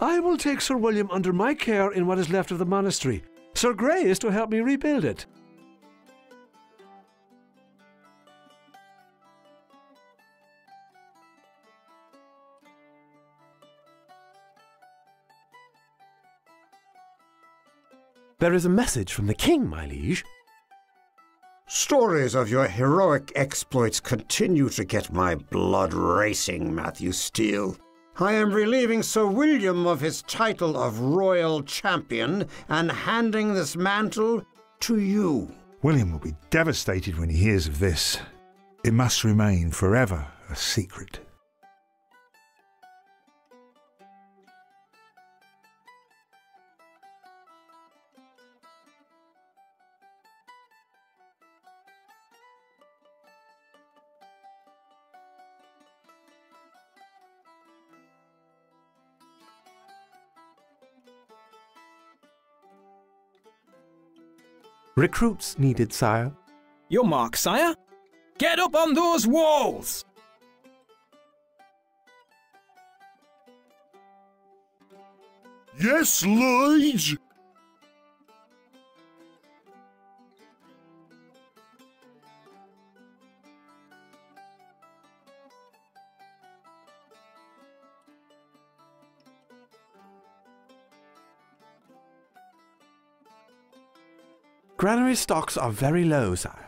I will take Sir William under my care in what is left of the monastery. Sir Grey is to help me rebuild it. There is a message from the king, my liege. Stories of your heroic exploits continue to get my blood racing, Matthew Steele. I am relieving Sir William of his title of Royal Champion and handing this mantle to you. William will be devastated when he hears of this. It must remain forever a secret. Recruits needed, sire. Your mark, sire. Get up on those walls! Yes, Liege! Granary stocks are very low, sire.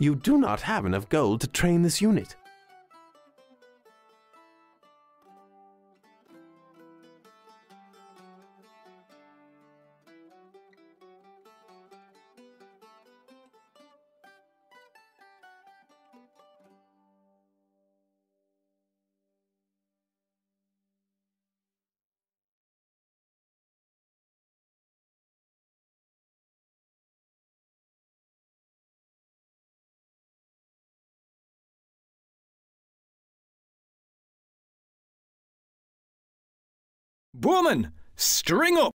You do not have enough gold to train this unit. Woman, string up!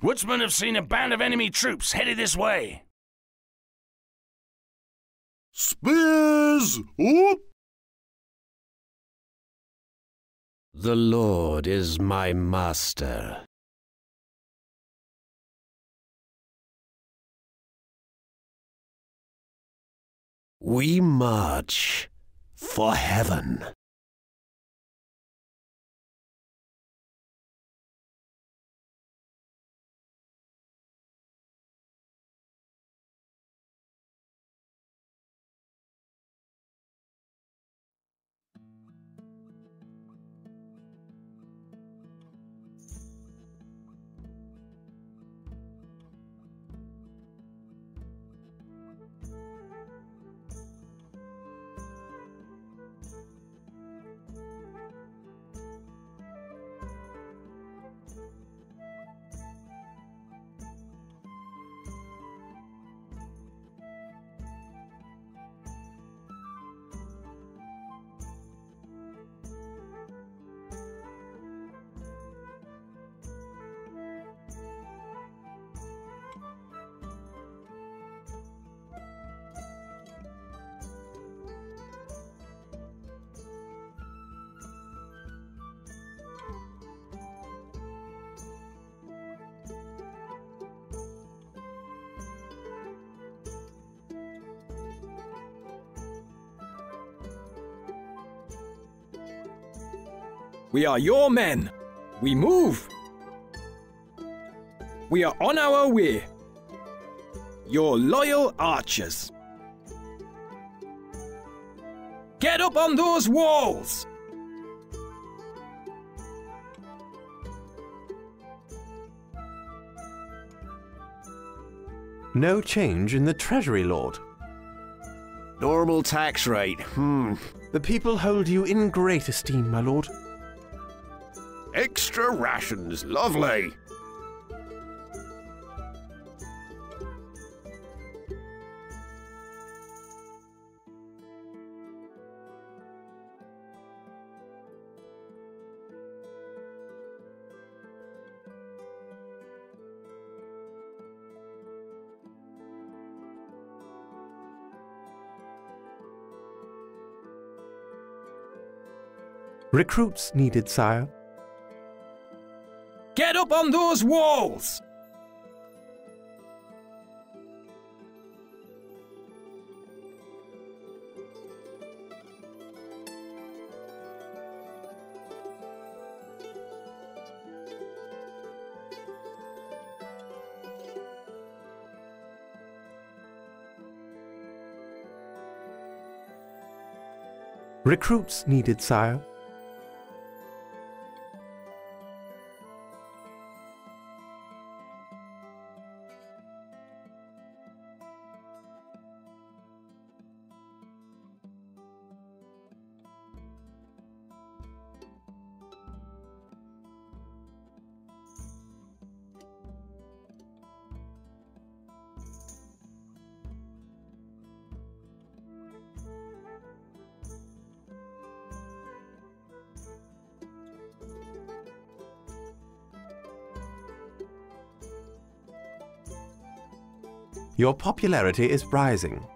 Woodsmen have seen a band of enemy troops headed this way. Spears! Up! The Lord is my master. We march for heaven. We are your men. We move. We are on our way. Your loyal archers. Get up on those walls! No change in the Treasury, Lord. Normal tax rate. Hmm. The people hold you in great esteem, my lord. Extra rations. Lovely. Recruits needed, sire. Up on those walls! Recruits needed, sire. Your popularity is rising.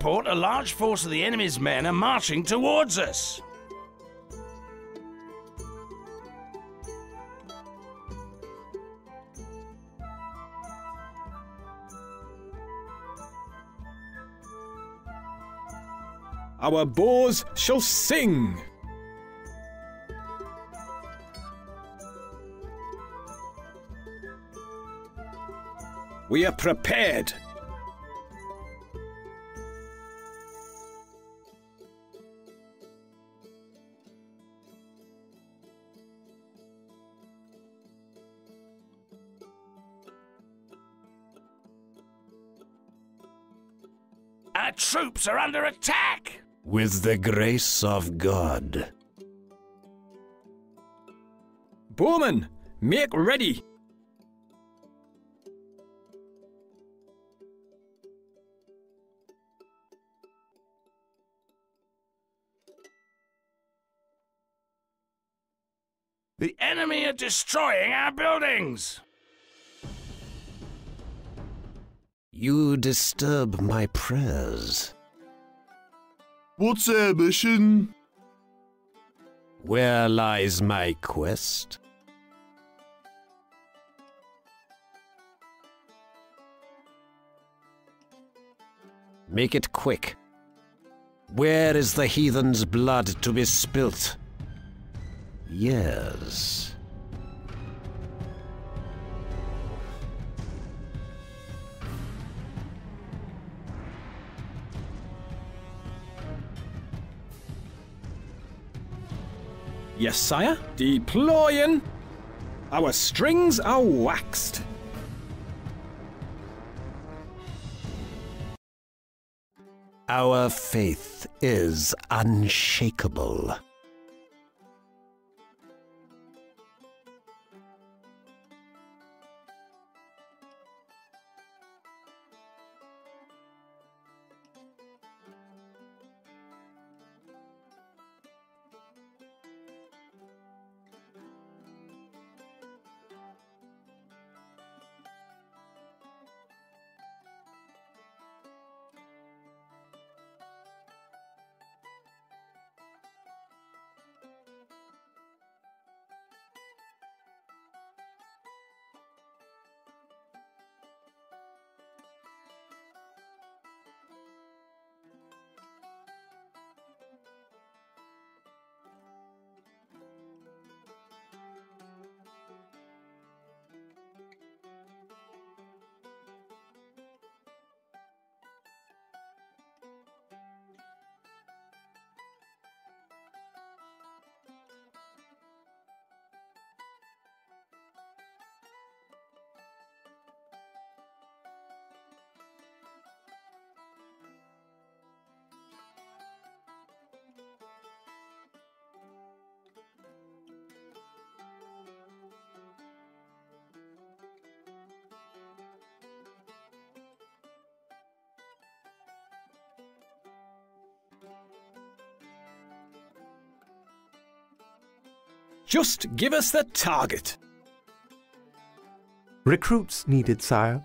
Report a large force of the enemy's men are marching towards us. Our bows shall sing! We are prepared. Our troops are under attack! With the grace of God. Bowman, make ready! The enemy are destroying our buildings! You disturb my prayers. What's our mission? Where lies my quest? Make it quick. Where is the heathen's blood to be spilt? Yes. Yes, sire. Deploying. Our strings are waxed. Our faith is unshakable. Just give us the target. Recruits needed, sire.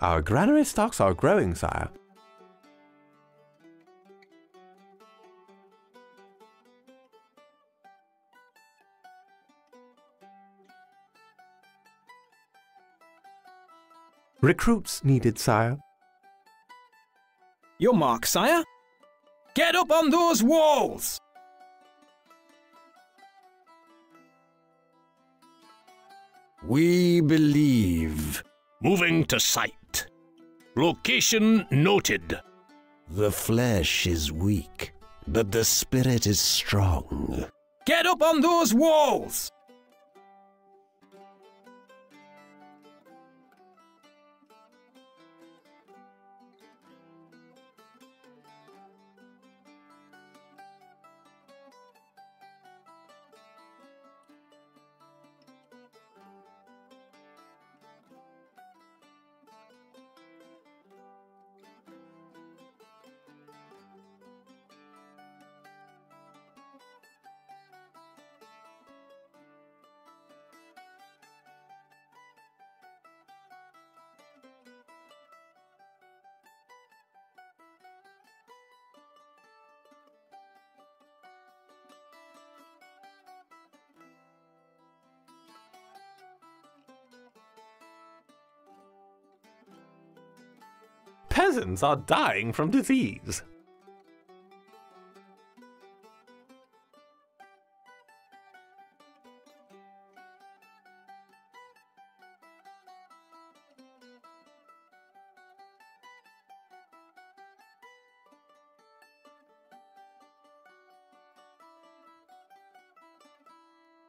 Our granary stocks are growing, sire. Recruits needed, sire. Your mark, sire. Get up on those walls! We believe. Moving to site. Location noted. The flesh is weak, but the spirit is strong. Get up on those walls! Peasants are dying from disease.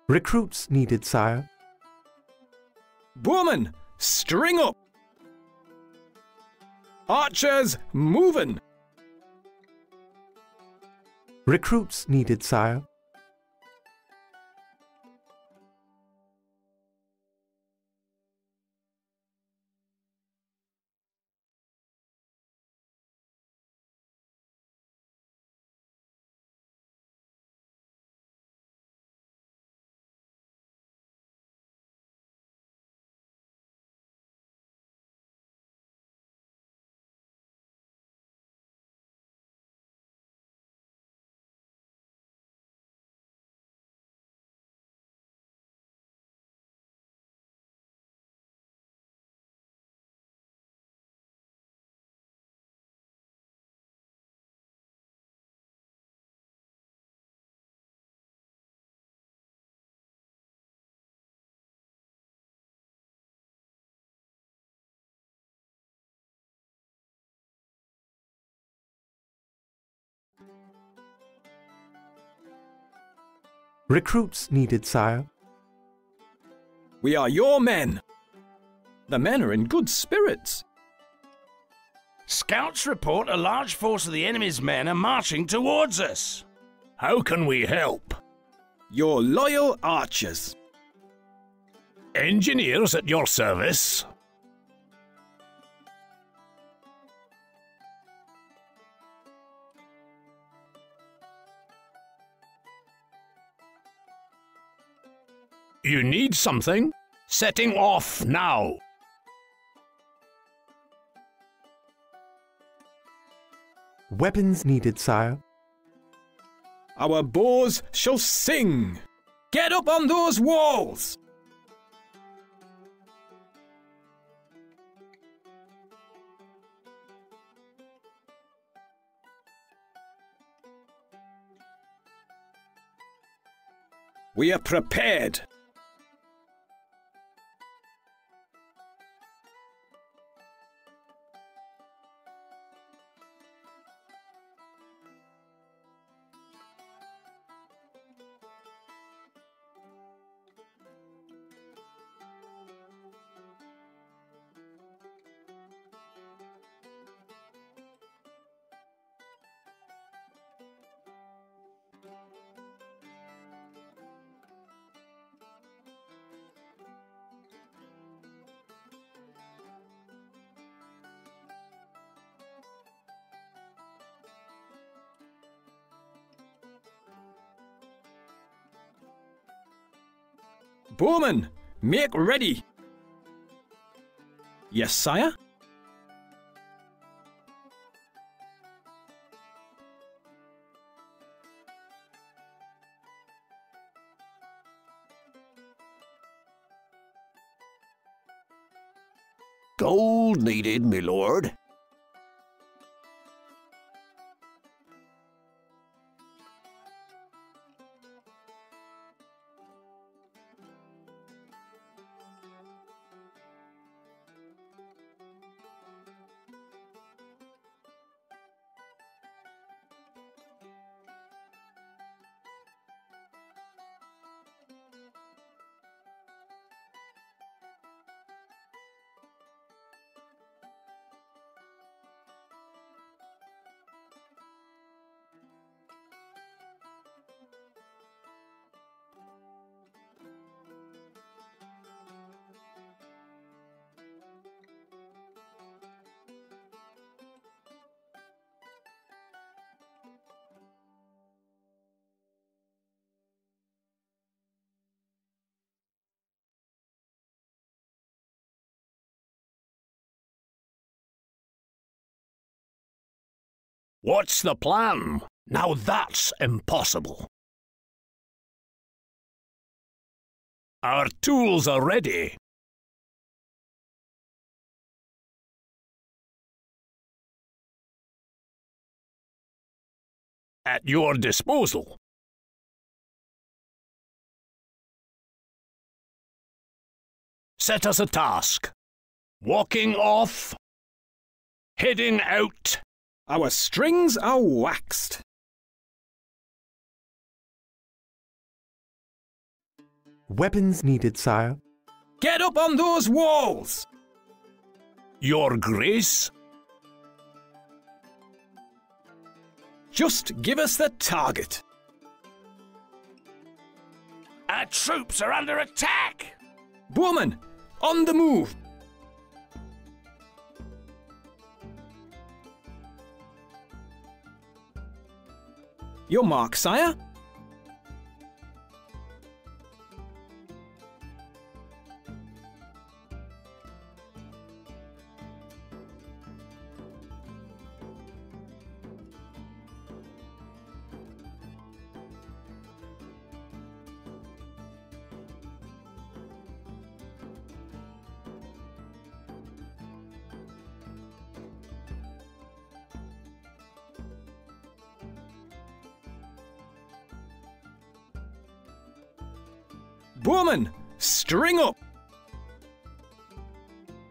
Recruits needed, sire. Woman, string up! Archers, moving! Recruits needed, sire. Recruits needed, sire. We are your men. The men are in good spirits. Scouts report a large force of the enemy's men are marching towards us. How can we help? Your loyal archers. Engineers at your service. You need something? Setting off now. Weapons needed, sire. Our bows shall sing. Get up on those walls. We are prepared. Bowman, make ready. Yes, sire? Gold needed, my lord. What's the plan? Now that's impossible. Our tools are ready. At your disposal. Set us a task. Walking off. Heading out. Our strings are waxed. Weapons needed, sire. Get up on those walls. Your Grace? Just give us the target. Our troops are under attack! Bowman, on the move. Your mark, sire.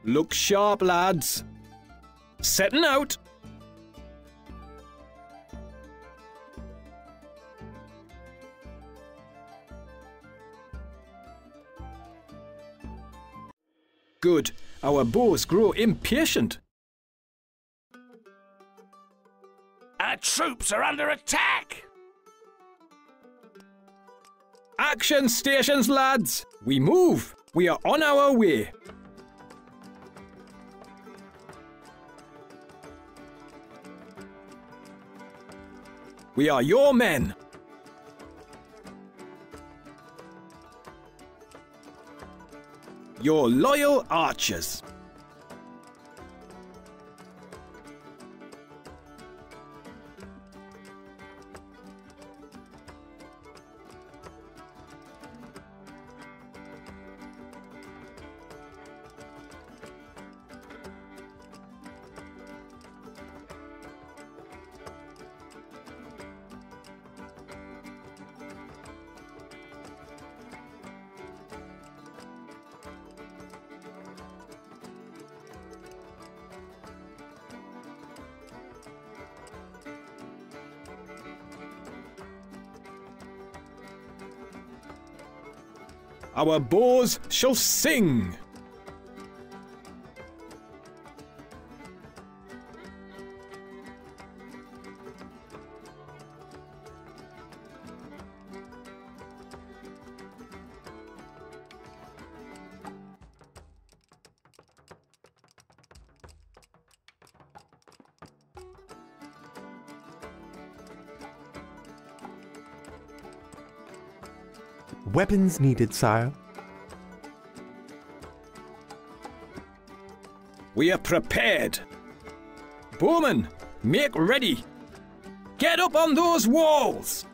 Look sharp, lads. Setting out. Good. Our boys grow impatient. Our troops are under attack! Action stations, lads! We move! We are on our way! We are your men! Your loyal archers. Our boars shall sing! Weapons needed, sire. We are prepared. Bowman, make ready. Get up on those walls!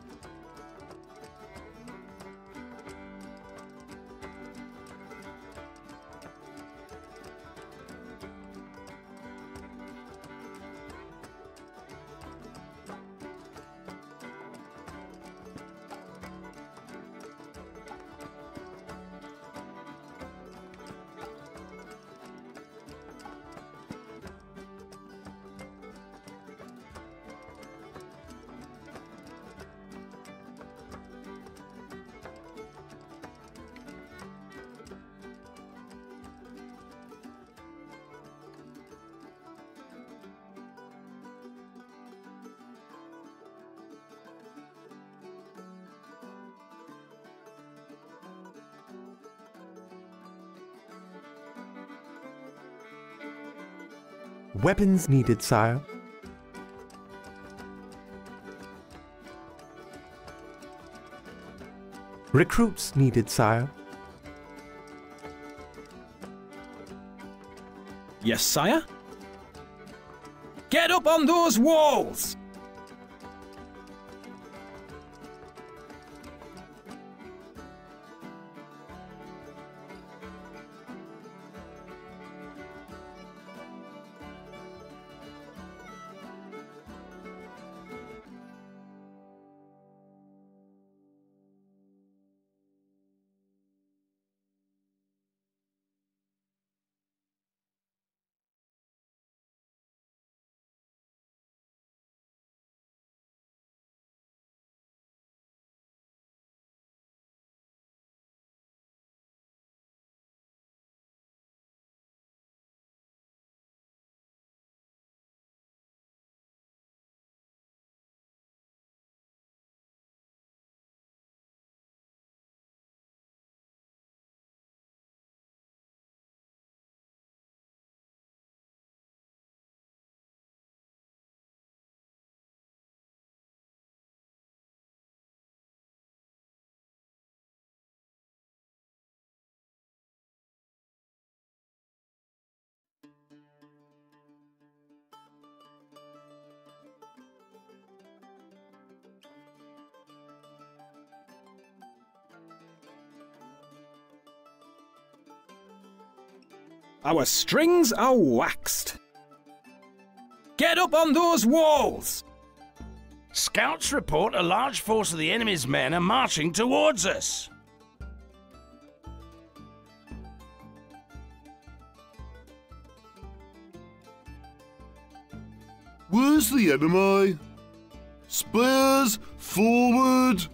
Weapons needed, sire. Recruits needed, sire. Yes, sire? Get up on those walls! Our strings are waxed. Get up on those walls! Scouts report a large force of the enemy's men are marching towards us. Where's the enemy? Spears forward!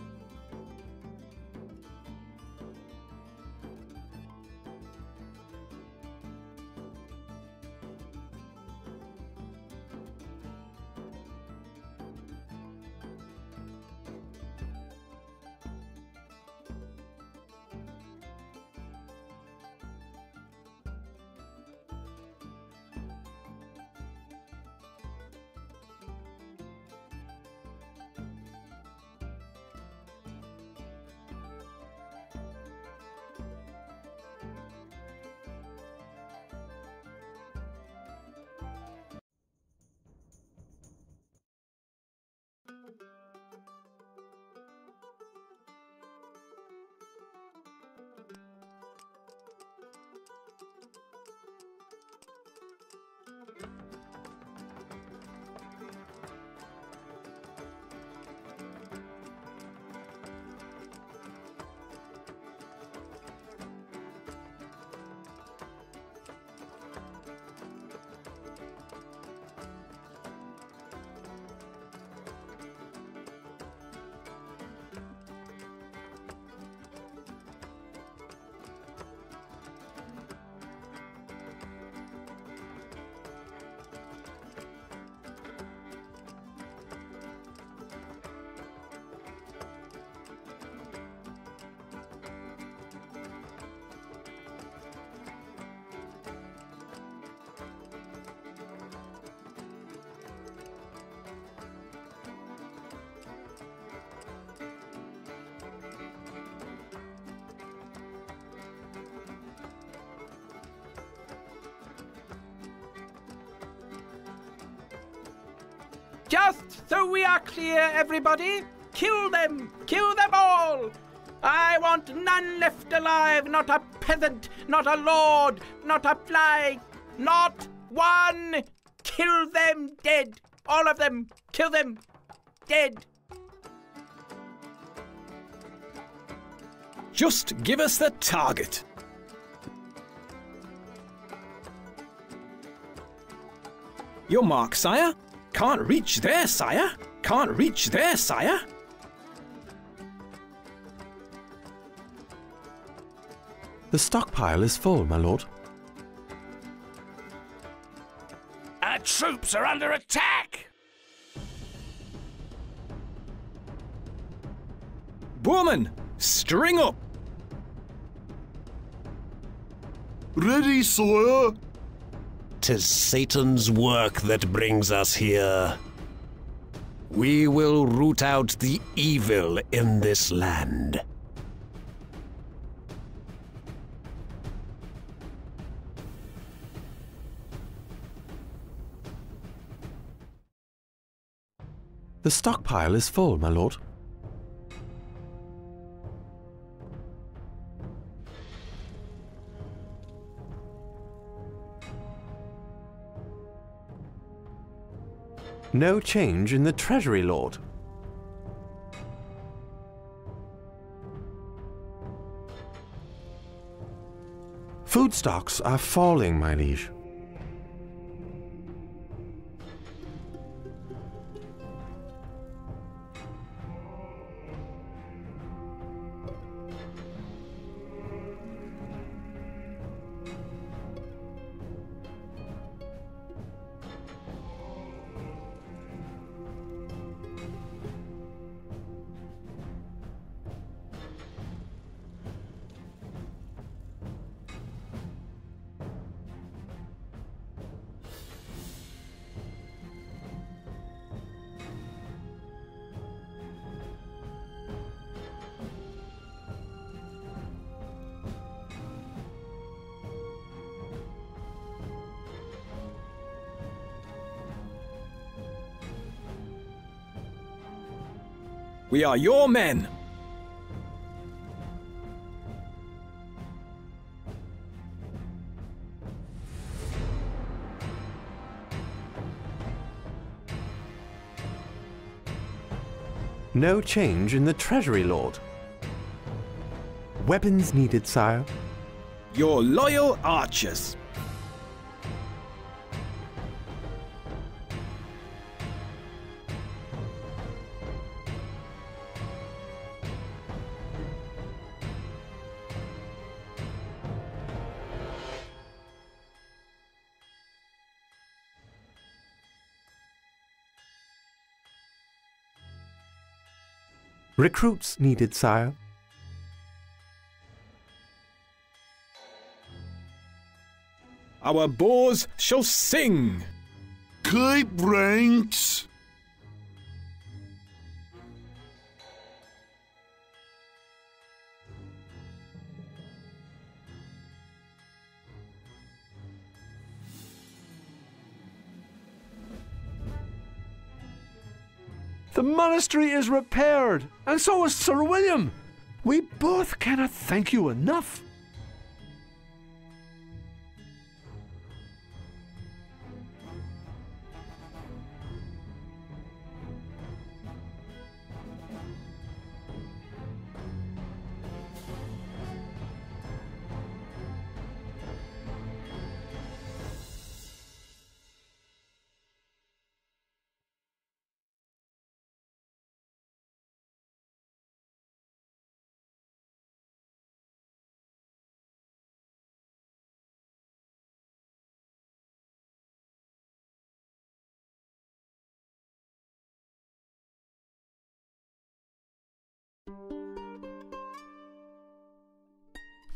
Just so we are clear, everybody, kill them! Kill them all! I want none left alive, not a peasant, not a lord, not a fly, not one! Kill them dead! All of them! Kill them dead! Just give us the target. Your mark, sire. Can't reach there, sire. Can't reach there, sire. The stockpile is full, my lord. Our troops are under attack! Boorman, string up. Ready, sire. Tis Satan's work that brings us here. We will root out the evil in this land. The stockpile is full, my lord. No change in the treasury, lord. Food stocks are falling, my liege. We are your men. No change in the treasury, lord. Weapons needed, sire. Your loyal archers. Recruits needed, sire. Our boars shall sing. Keep ranks. The monastery is repaired, and so is Sir William. We both cannot thank you enough.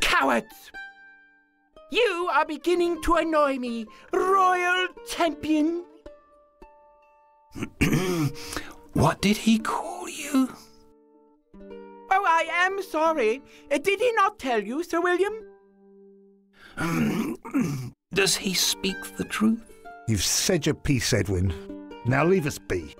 Cowards! You are beginning to annoy me, Royal Champion. What did he call you? Oh, I am sorry. Did he not tell you, Sir William? Does he speak the truth? You've said your piece, Edwin. Now leave us be.